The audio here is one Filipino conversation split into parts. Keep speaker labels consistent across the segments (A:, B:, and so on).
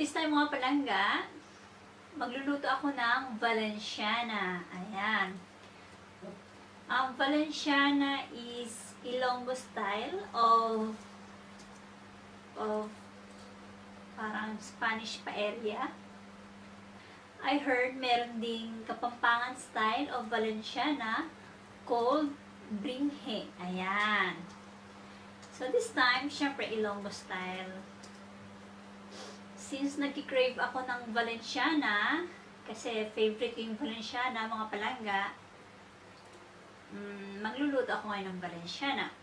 A: this time mga palangga, magluluto ako ng Valenciana. Ayan. Ang Valenciana is Ilonggo style of of parang Spanish paella. I heard meron ding Kapampangan style of Valenciana called Bringhe. Ayan. So this time, syempre Ilonggo style. Since nagki-crave ako ng Valenciana, kasi favorite ko yung Valenciana, mga palangga, mm, magluluto ako ngayon ng Valenciana.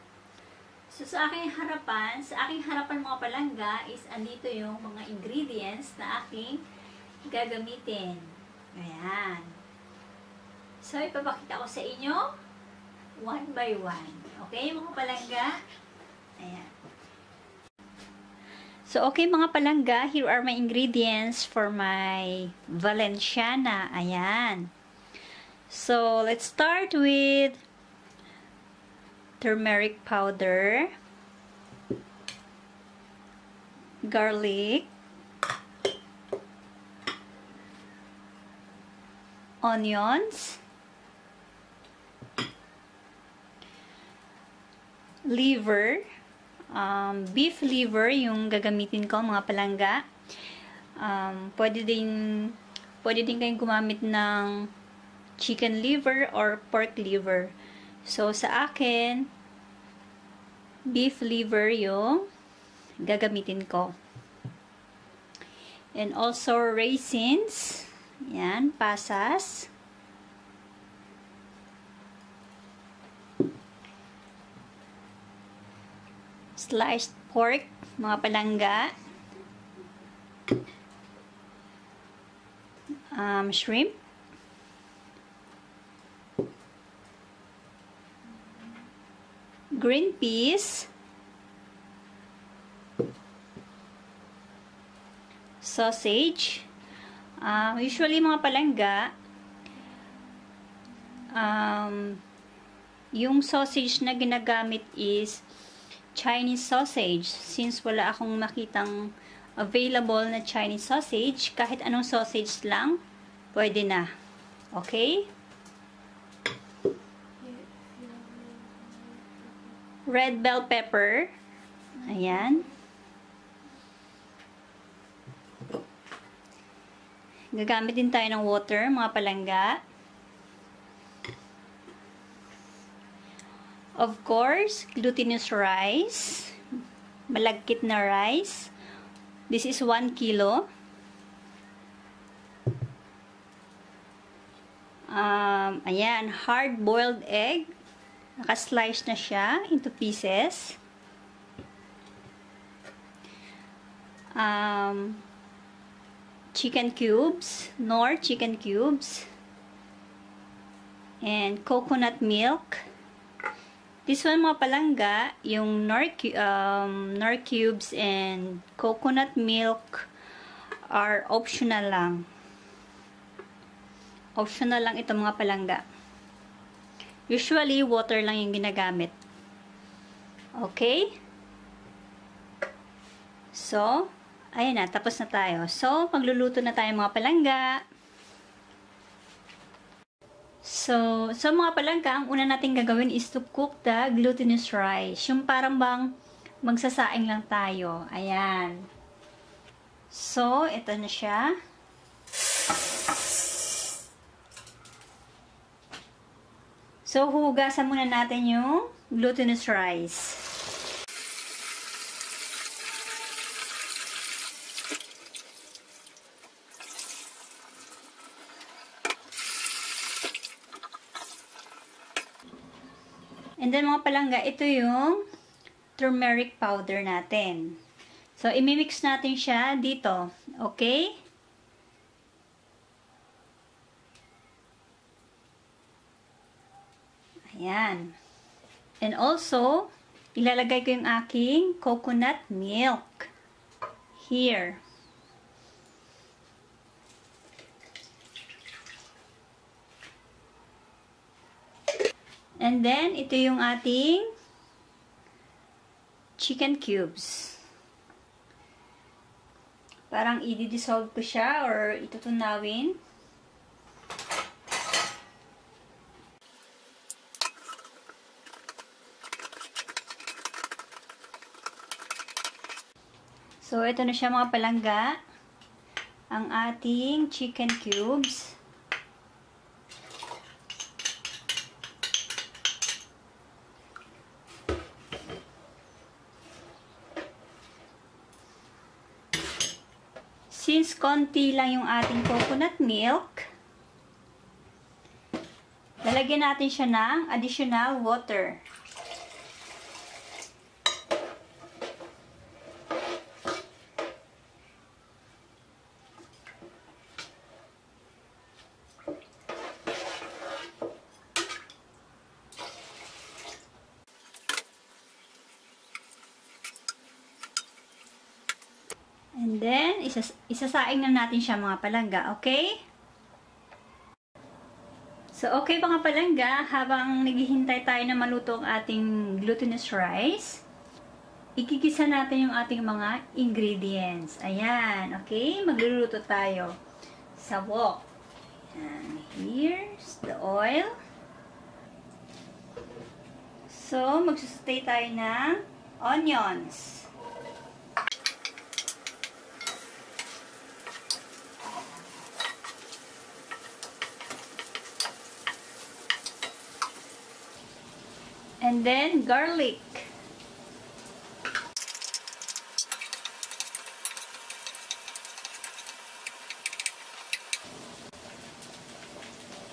A: So, sa aking harapan, sa aking harapan mga palangga is andito yung mga ingredients na aking gagamitin. Ayan. So, ipapakita ko sa inyo one by one. Okay, mga palangga? Ayan. So, okay mga palangga, here are my ingredients for my Valenciana. Ayan. So, let's start with turmeric powder, garlic, onions, liver, um, beef liver yung gagamitin ko mga palangga. Um, pwede din pwede din kayong gumamit ng chicken liver or pork liver. So, sa akin, beef liver yung gagamitin ko. And also raisins. Yan, pasas. Sliced pork, mga palangga. Um, shrimp. Green peas. Sausage. Uh, usually, mga palangga, um, yung sausage na ginagamit is Chinese sausage. Since wala akong makitang available na Chinese sausage, kahit anong sausage lang, pwede na. Okay? Red bell pepper. Ayan. Gagamit din tayo ng water, mga palangga. Of course, glutinous rice. Malagkit na rice. This is 1 kilo. Um, ayan, hard-boiled egg. Naka-slice na siya into pieces. Um, chicken cubes, nor chicken cubes, and coconut milk. This one mga palangga, yung nor, um, nor cubes and coconut milk are optional lang. Optional lang ito mga palangga. Usually, water lang yung ginagamit. Okay? So, Ayan na, tapos na tayo. So, magluluto na tayo mga palangga. So, so mga palangga, ang una natin gagawin is to cook the glutinous rice. Yung parang bang magsasaing lang tayo. Ayan. So, ito na siya. So, hugasan muna natin yung glutinous rice. And then mga palangga, ito yung turmeric powder natin. So, imimix natin siya dito. Okay? Ayan. And also, ilalagay ko yung aking coconut milk. Here. And then, ito yung ating chicken cubes. Parang i-dissolve ko siya or itutunawin. So, ito na siya mga palangga. Ang ating chicken cubes. Since konti lang yung ating coconut milk, lalagyan natin siya ng additional water. And then, isas isasaing na natin siya mga palangga, okay? So, okay mga palangga, habang naghihintay tayo na maluto ang ating glutinous rice, ikikisa natin yung ating mga ingredients. Ayan, okay? Magluluto tayo sa wok. And here's the oil. So, magsusutay tayo ng onions. And then garlic.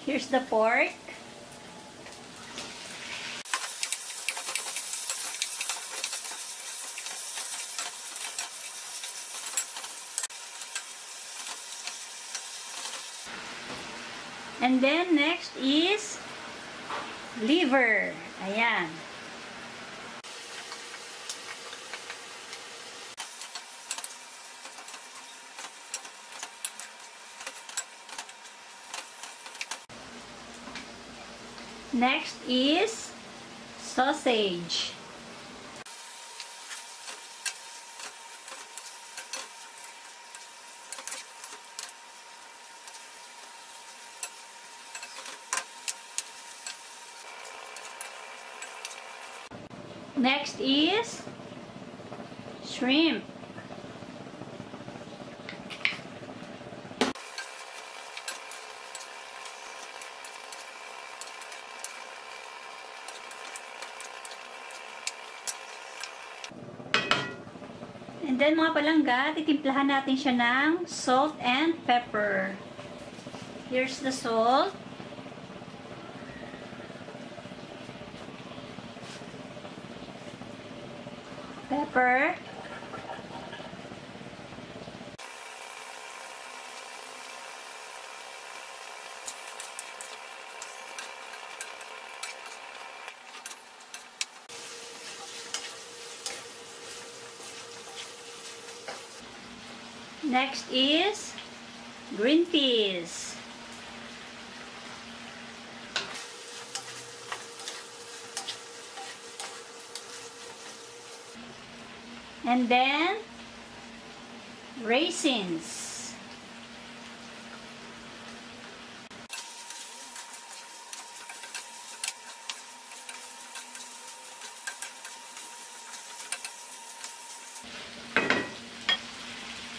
A: Here's the pork. And then next is liver. Ayan. Next is sausage. Next is shrimp. And then mga palangga, titimplahan natin siya ng salt and pepper. Here's the salt. Pepper. Next is green peas. And then raisins.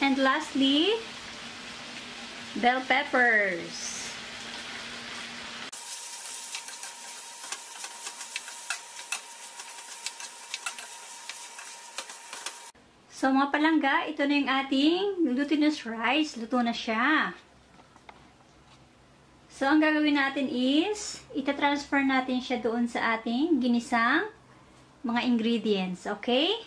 A: And lastly, bell peppers. So mga palangga, ito na yung ating glutinous rice. Luto na siya. So ang gagawin natin is, itatransfer natin siya doon sa ating ginisang mga ingredients. Okay?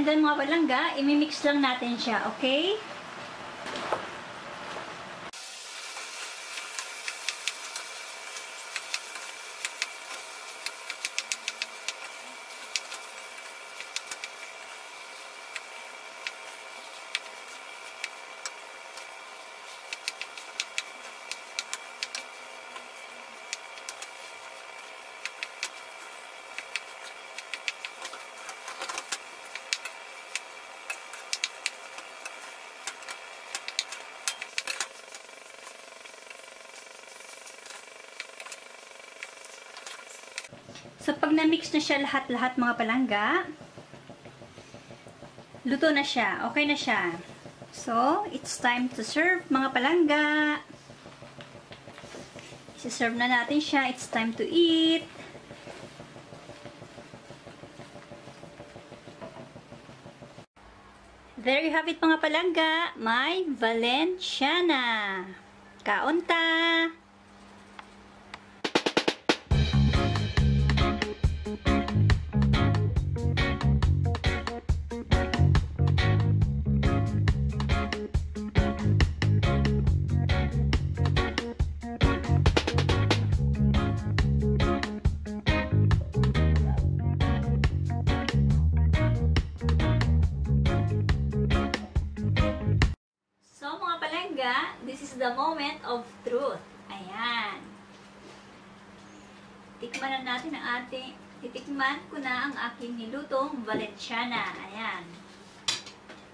A: Mga palangga, imimix lang natin siya, okay? So, pag na-mix na siya lahat-lahat mga palangga, luto na siya. Okay na siya. So, it's time to serve mga palangga. Isi-serve na natin siya. It's time to eat. There you have it mga palangga. My Valenciana. Kaunta! Of truth. Ayan. Tikman na natin ang ating, titikman ko na ang aking nilutong Valenciana. Ayan.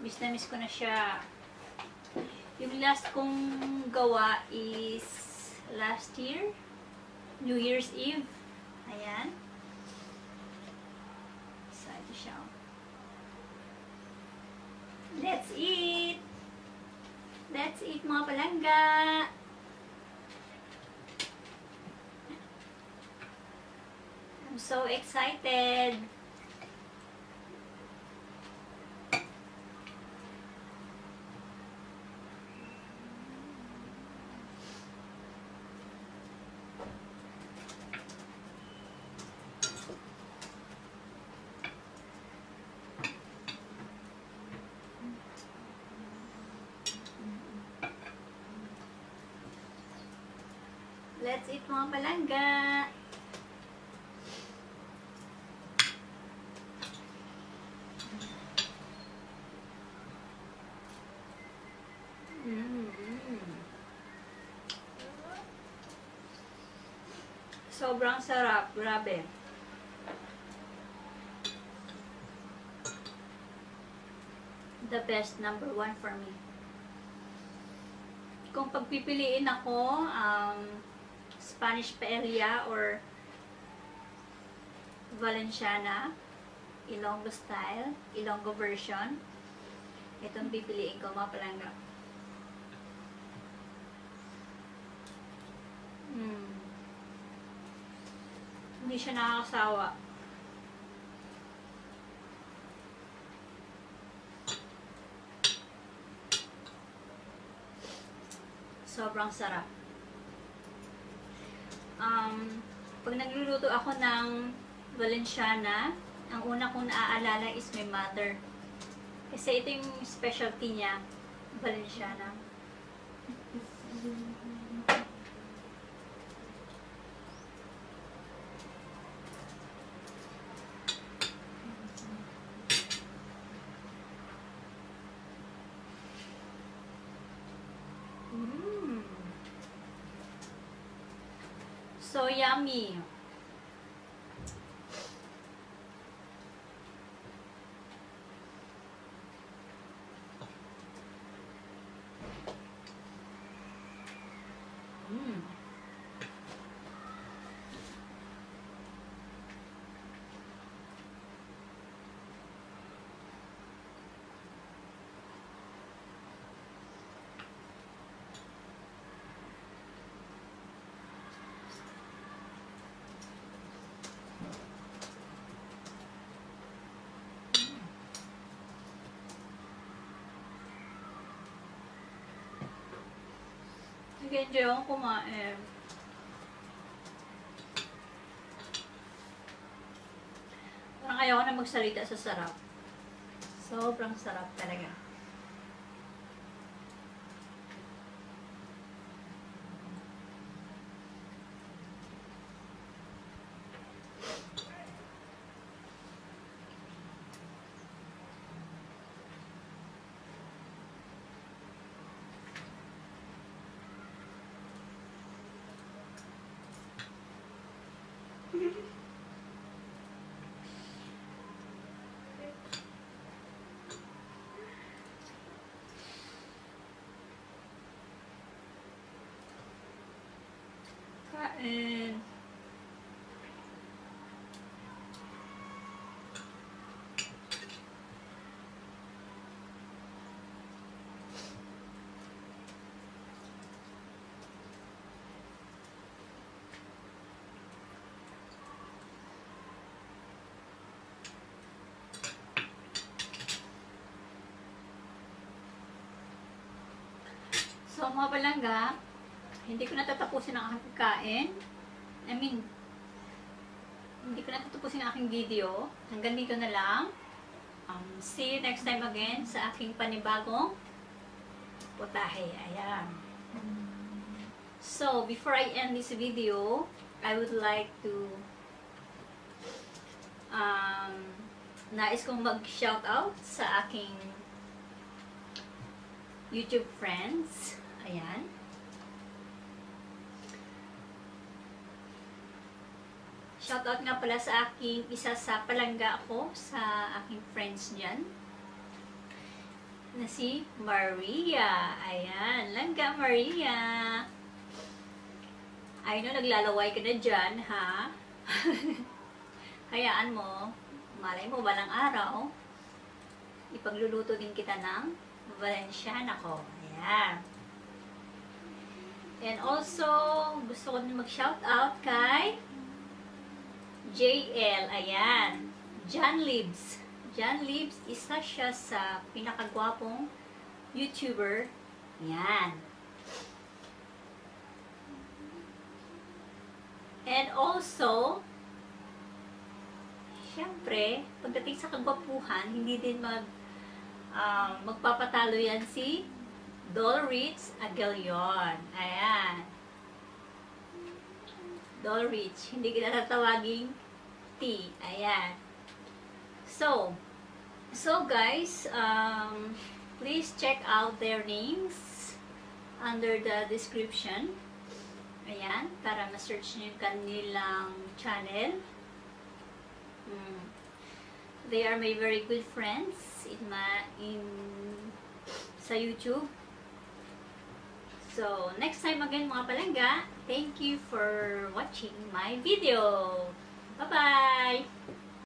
A: Miss na miss ko na siya. Yung last kong gawa is last year. New Year's Eve. Ayan. So, ito siya. oh. Let's eat! Let's eat mga palangga! I'm so excited! Let's eat mga palangga! Mm. Sobrang sarap, grabe. The best, number one for me. Kung pagpipiliin ako, um, Spanish paella or Valenciana, Ilonggo style, Ilonggo version, itong pipiliin ko mga palangga. Mm. Hindi siya nakakasawa. Sobrang sarap. Um, pag nagluluto ako ng Valenciana, ang una kong naaalala is my mother. Kasi ito yung specialty niya, Valenciana. Mm. So yummy. Mm. Nag-enjoy akong kumain. Parang ayaw na magsalita sa sarap. Sobrang sarap talaga. and So, mga palangga, hindi ko natatapusin ang aking pagkain. I mean, hindi ko natatapusin ang aking video. Hanggang dito na lang. Um, see you next time again sa aking panibagong putahe. Ayan. So, before I end this video, I would like to um, nais kong mag-shoutout sa aking YouTube friends. Ayan. Shoutout nga pala sa aking isa sa palangga ko sa aking friends dyan. Na si Maria. Ayan. Langga Maria. I know naglalaway ka na dyan, ha? Hayaan mo. Malay mo, balang araw, ipagluluto din kita ng Valenciana ko. Ayan. And also, gusto ko din mag-shoutout kay JL, ayan. John Libs. John Libs, isa siya sa pinakagwapong YouTuber. Ayan. And also, syempre, pagdating sa kagwapuhan, hindi din mag um, magpapatalo yan si Dolrich Agalion. Ayan. Dolrich. Hindi kita tatawaging T. Ayan. So, so guys, um, please check out their names under the description. Ayan, para ma-search nyo yung kanilang channel. Mm. They are my very good friends in my in sa YouTube. So, next time again mga palangga, thank you for watching my video. Bye-bye!